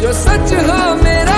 जो सच हो मेरा